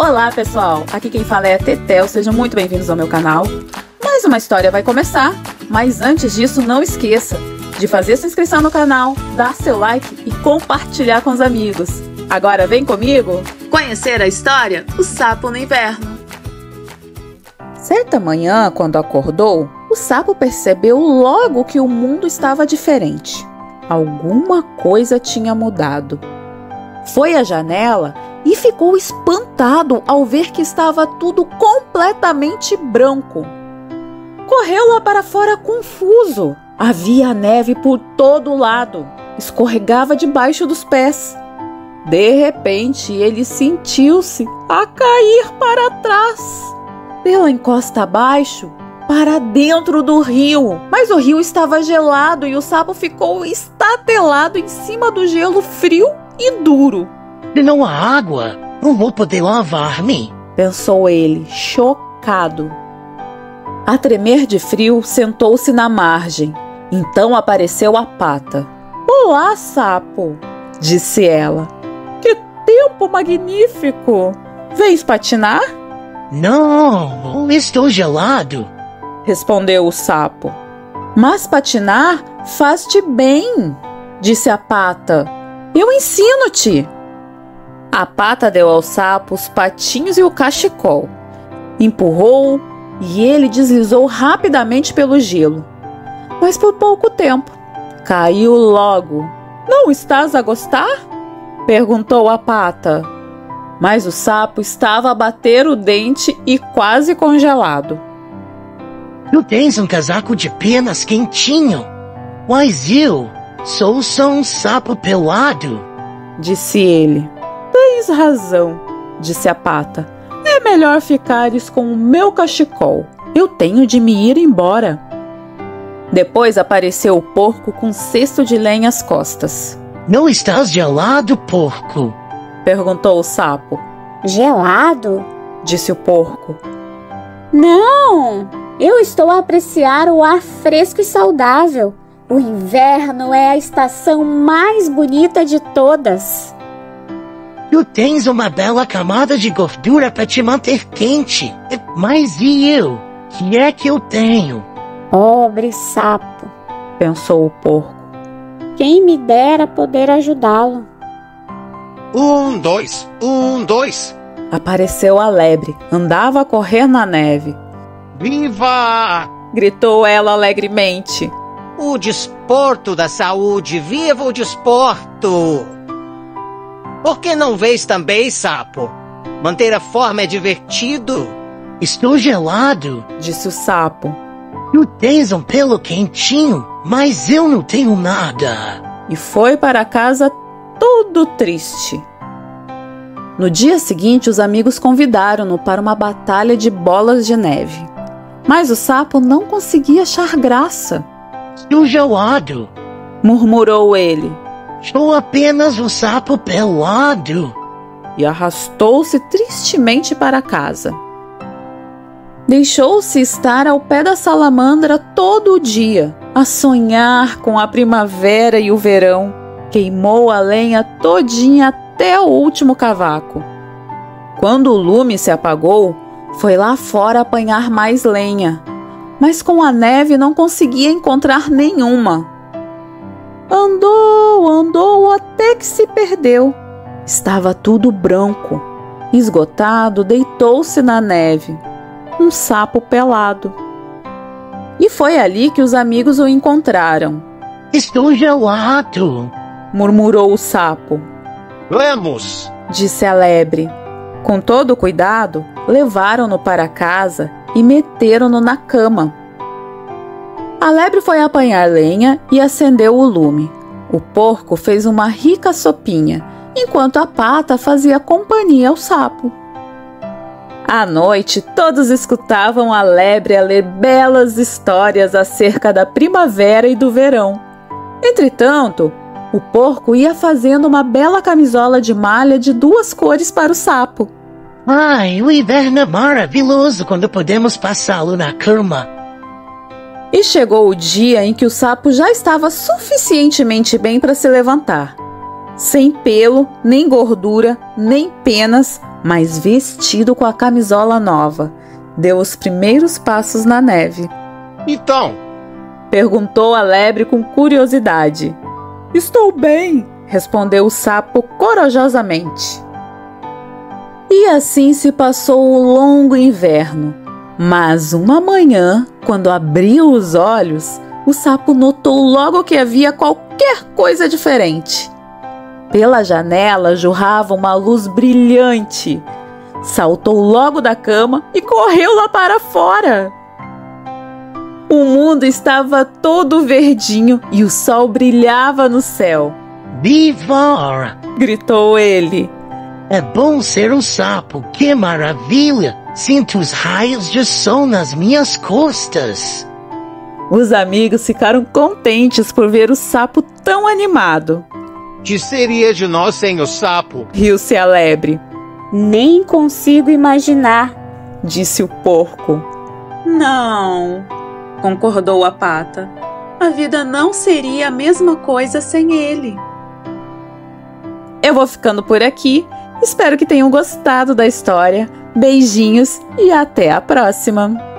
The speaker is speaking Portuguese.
Olá pessoal, aqui quem fala é a Tetel, sejam muito bem-vindos ao meu canal. Mais uma história vai começar, mas antes disso não esqueça de fazer sua inscrição no canal, dar seu like e compartilhar com os amigos. Agora vem comigo conhecer a história O Sapo no Inverno. Certa manhã, quando acordou, o sapo percebeu logo que o mundo estava diferente. Alguma coisa tinha mudado. Foi à janela e ficou espantado ao ver que estava tudo completamente branco. Correu lá para fora confuso. Havia neve por todo lado, escorregava debaixo dos pés. De repente, ele sentiu-se a cair para trás, pela encosta abaixo, para dentro do rio. Mas o rio estava gelado e o sapo ficou estatelado em cima do gelo frio e duro. Não há água, não vou poder lavar-me, pensou ele, chocado. A tremer de frio, sentou-se na margem. Então apareceu a pata. Olá, sapo, disse ela. Que tempo magnífico! Vens patinar? Não, estou gelado, respondeu o sapo. Mas patinar faz-te bem, disse a pata. Eu ensino-te. A pata deu ao sapo os patinhos e o cachecol. Empurrou e ele deslizou rapidamente pelo gelo. Mas por pouco tempo. Caiu logo. Não estás a gostar? perguntou a pata. Mas o sapo estava a bater o dente e quase congelado. Tu tens um casaco de penas quentinho. Mas eu sou só um sapo pelado, disse ele. Tens razão, disse a pata. É melhor ficares com o meu cachecol. Eu tenho de me ir embora. Depois apareceu o porco com um cesto de lenha às costas. Não estás gelado, porco? perguntou o sapo. Gelado? disse o porco. Não! Eu estou a apreciar o ar fresco e saudável. O inverno é a estação mais bonita de todas. Tu tens uma bela camada de gordura para te manter quente. Mas e eu? Que é que eu tenho? Pobre sapo, pensou o porco. Quem me dera poder ajudá-lo. Um, dois, um, dois. Apareceu a lebre, andava a correr na neve. Viva! gritou ela alegremente. O desporto da saúde, viva o desporto! Por que não vês também, sapo? Manter a forma é divertido. Estou gelado, disse o sapo. Tu tens um pelo quentinho, mas eu não tenho nada. E foi para casa todo triste. No dia seguinte, os amigos convidaram-no para uma batalha de bolas de neve. Mas o sapo não conseguia achar graça. Estou gelado, murmurou ele. Sou apenas um sapo pelado. E arrastou-se tristemente para casa. Deixou-se estar ao pé da salamandra todo o dia, a sonhar com a primavera e o verão. Queimou a lenha todinha até o último cavaco. Quando o lume se apagou, foi lá fora apanhar mais lenha, mas com a neve não conseguia encontrar nenhuma. Andou, andou até que se perdeu. Estava tudo branco. Esgotado, deitou-se na neve. Um sapo pelado. E foi ali que os amigos o encontraram. Estou gelado, murmurou o sapo. Vamos, disse a lebre. Com todo cuidado, levaram-no para casa e meteram-no na cama. A lebre foi apanhar lenha e acendeu o lume. O porco fez uma rica sopinha, enquanto a pata fazia companhia ao sapo. À noite, todos escutavam a lebre a ler belas histórias acerca da primavera e do verão. Entretanto, o porco ia fazendo uma bela camisola de malha de duas cores para o sapo. Ai, o inverno é maravilhoso quando podemos passá-lo na cama. E chegou o dia em que o sapo já estava suficientemente bem para se levantar. Sem pelo, nem gordura, nem penas, mas vestido com a camisola nova, deu os primeiros passos na neve. Então, Perguntou a lebre com curiosidade. Estou bem, respondeu o sapo corajosamente. E assim se passou o longo inverno. Mas uma manhã, quando abriu os olhos, o sapo notou logo que havia qualquer coisa diferente. Pela janela jorrava uma luz brilhante. Saltou logo da cama e correu lá para fora. O mundo estava todo verdinho e o sol brilhava no céu. Bivar! Gritou ele. É bom ser um sapo, que maravilha! Sinto os raios de sol nas minhas costas. Os amigos ficaram contentes por ver o sapo tão animado. que seria de nós sem o sapo? Riu-se a lebre. Nem consigo imaginar. Disse o porco. Não, concordou a pata. A vida não seria a mesma coisa sem ele. Eu vou ficando por aqui. Espero que tenham gostado da história. Beijinhos e até a próxima!